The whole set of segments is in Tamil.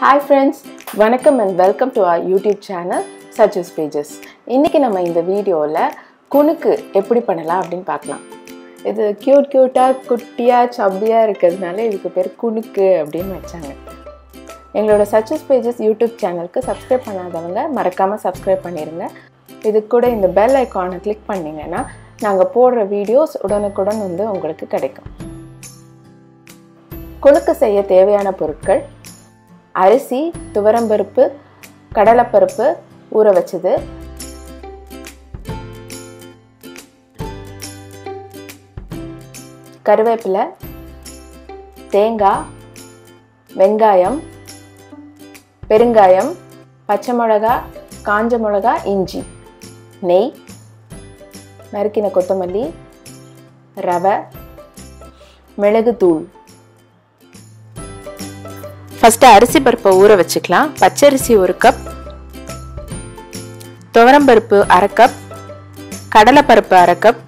ஹாய் ஃப்ரெண்ட்ஸ் வணக்கம் and welcome to our YouTube channel சஜஸ் பேஜஸ் இன்றைக்கி நம்ம இந்த வீடியோவில் குணுக்கு எப்படி பண்ணலாம் அப்படின்னு பார்க்கலாம். இது க்யூட் க்யூட்டாக குட்டியாக சப்பியாக இருக்கிறதுனால இதுக்கு பேர் குணுக்கு அப்படின்னு வச்சாங்க. எங்களோட சச்சஸ் பேஜஸ் யூடியூப் சேனலுக்கு சப்ஸ்கிரைப் பண்ணாதவங்க மறக்காமல் சப்ஸ்கிரைப் பண்ணிடுங்க இது கூட இந்த பெல் ஐக்கானை கிளிக் பண்ணிங்கன்னா நாங்கள் போடுற வீடியோஸ் உடனுக்குடன் வந்து உங்களுக்கு கிடைக்கும். குணுக்கு செய்ய தேவையான பொருட்கள் அரிசி துவரம்பருப்பு கடலைப்பருப்பு ஊற வச்சது. கருவேப்பிலை தேங்காய் வெங்காயம் பெருங்காயம் பச்சை மிளகா காஞ்ச மிளகா இஞ்சி நெய் நறுக்கின கொத்தமல்லி ரவை மிளகுத்தூள். ஃபஸ்ட்டு அரிசி பருப்பை ஊற வச்சுக்கலாம். பச்சரிசி ஒரு கப் துவரம்பருப்பு அரை கப் கடலைப்பருப்பு அரை கப்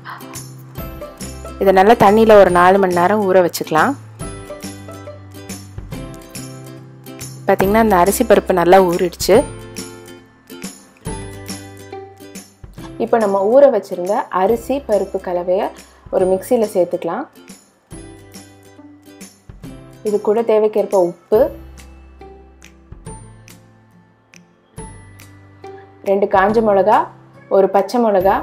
இதை நல்லா தண்ணியில் ஒரு நாலு மணி நேரம் ஊற வச்சுக்கலாம். பார்த்திங்கன்னா அந்த அரிசி பருப்பு நல்லா ஊறிடுச்சு. இப்போ நம்ம ஊற வச்சுருந்த அரிசி பருப்பு கலவையை ஒரு மிக்சியில் சேர்த்துக்கலாம். இது கூட தேவைக்கேற்ப உப்பு. ரெண்டு காஞ்ச மிளகா ஒரு பச்சை மிளகா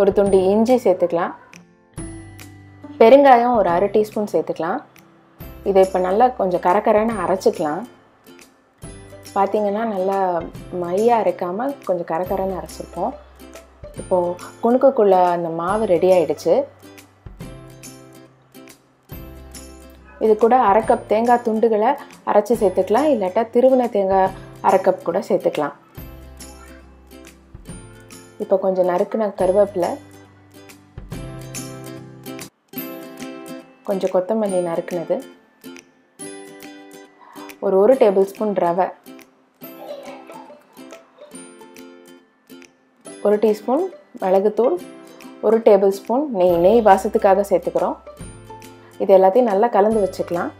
ஒரு துண்டு இஞ்சி சேர்த்துக்கலாம். பெருங்காயம் ஒரு அரை டீஸ்பூன் சேர்த்துக்கலாம். இதை இப்போ நல்லா கொஞ்சம் கரக்கரைன்னு அரைச்சிக்கலாம். பார்த்திங்கன்னா நல்லா மையாக அரைக்காமல் கொஞ்சம் கரக்கரைன்னு அரைச்சிருப்போம். இப்போது குணுக்குக்குள்ளே அந்த மாவு ரெடி ஆகிடுச்சு இது கூட அரை கப் தேங்காய் துண்டுகளை அரைச்சி சேர்த்துக்கலாம். இல்லாட்டா திருவின தேங்காய் அரை கப் கூட சேர்த்துக்கலாம். இப்போ கொஞ்சம் நறுக்குன கருவேப்பிலை கொஞ்சம் கொத்தமல்லி நறுக்குனது ஒரு ஒரு டேபிள் ஸ்பூன் ரவை ஒரு டீஸ்பூன் மிளகுத்தூள் ஒரு டேபிள் ஸ்பூன் நெய் நெய் வாசத்துக்காக சேர்த்துக்கிறோம். இது எல்லாத்தையும் நல்லா கலந்து வச்சுக்கலாம்.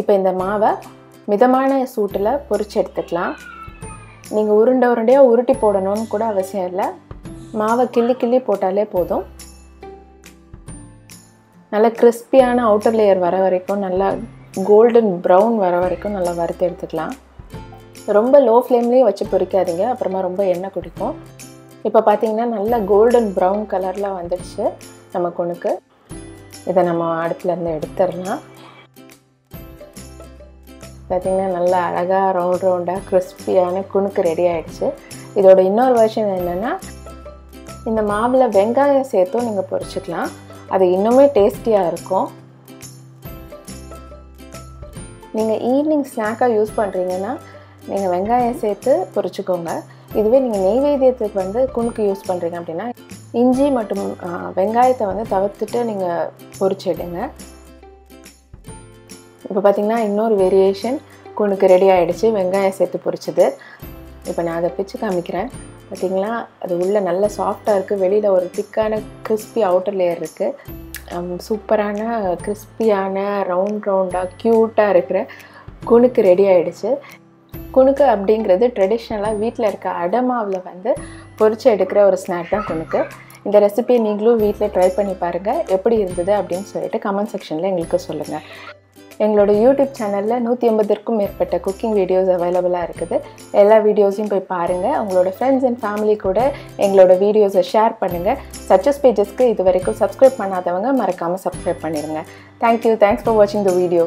இப்போ இந்த மாவை மிதமான சூட்டில் பொறிச்சு எடுத்துக்கலாம். நீங்கள் உருண்டை உருண்டையாக உருட்டி போடணும்னு கூட அவசியம் இல்லை. மாவை கிள்ளி கிள்ளி போட்டாலே போதும். நல்லா கிறிஸ்பியான அவுட்டர் லேயர் வர வரைக்கும் நல்லா கோல்டன் ப்ரௌன் வர வரைக்கும் நல்லா வறுத்து எடுத்துக்கலாம். ரொம்ப லோ ஃப்ளேம்லேயும் வச்சு பொறிக்காதீங்க அப்புறமா ரொம்ப எண்ணெய் குடிக்கும். இப்போ பார்த்தீங்கன்னா நல்லா கோல்டன் ப்ரௌன் கலரில் வந்துடுச்சு. நம்ம கொணுக்கு இதை நம்ம அடுப்புலேருந்து எடுத்துடலாம். பார்த்திங்கன்னா நல்லா அழகாக ரவுண்ட் ரவுண்டாக கிறிஸ்பியான குணுக்கு ரெடி ஆகிடுச்சு இதோட இன்னொரு வெர்ஷன் என்னென்னா இந்த மாவில் வெங்காயம் சேர்த்தும் நீங்கள் பொரிச்சுக்கலாம். அது இன்னுமே டேஸ்டியாக இருக்கும். நீங்கள் ஈவினிங் ஸ்நாக்காக யூஸ் பண்ணுறீங்கன்னா நீங்கள் வெங்காயம் சேர்த்து பொரிச்சுக்கோங்க. இதுவே நீங்கள் நெய்வேத்தியத்துக்கு வந்து குணுக்கு யூஸ் பண்ணுறீங்க அப்படின்னா இஞ்சி மற்றும் வெங்காயத்தை வந்து தவிர்த்துட்டு நீங்கள் பொரிச்சிடுங்க இப்போ பார்த்திங்கன்னா இன்னொரு வேரியேஷன் குணுக்கு ரெடி ஆகிடுச்சு வெங்காயம் சேர்த்து பொரிச்சது. இப்போ நான் அதை பிச்சு காமிக்கிறேன். பார்த்திங்களா அது உள்ளே நல்ல சாஃப்டாக இருக்குது வெளியில் ஒரு திக்கான கிறிஸ்பி அவுட்டர் லேயர் இருக்குது சூப்பரான கிறிஸ்பியான ரவுண்ட் ரவுண்டாக க்யூட்டாக இருக்கிற குணுக்கு ரெடி ஆகிடுச்சு குணுக்கு அப்படிங்கிறது ட்ரெடிஷ்னலாக வீட்டில் இருக்க அடமாவில் வந்து பொறிச்சு எடுக்கிற ஒரு ஸ்நாக் தான் குணுக்கு. இந்த ரெசிபியை நீங்களும் வீட்டில் ட்ரை பண்ணி பாருங்கள் எப்படி இருந்தது அப்படின்னு சொல்லிட்டு கமெண்ட் செக்ஷனில் எங்களுக்கு சொல்லுங்கள் எங்களோட யூடியூப் சேனலில் நூற்றி ஐம்பதுக்கும் மேற்பட்ட குக்கிங் வீடியோஸ் அவைலபிளாக இருக்குது. எல்லா வீடியோஸையும் போய் பாருங்கள் உங்களோட ஃப்ரெண்ட்ஸ் அண்ட் ஃபேமிலி கூட எங்களோட வீடியோஸை ஷேர் பண்ணுங்கள் சச்சஸ் பேஜஸ்க்கு இது வரைக்கும் சப்ஸ்கிரைப் பண்ணாதவங்க மறக்காமல் சப்ஸ்கிரைப் பண்ணிடுங்க. தேங்க்யூ தேங்க்ஸ் ஃபார் வாட்சிங் த வீடியோ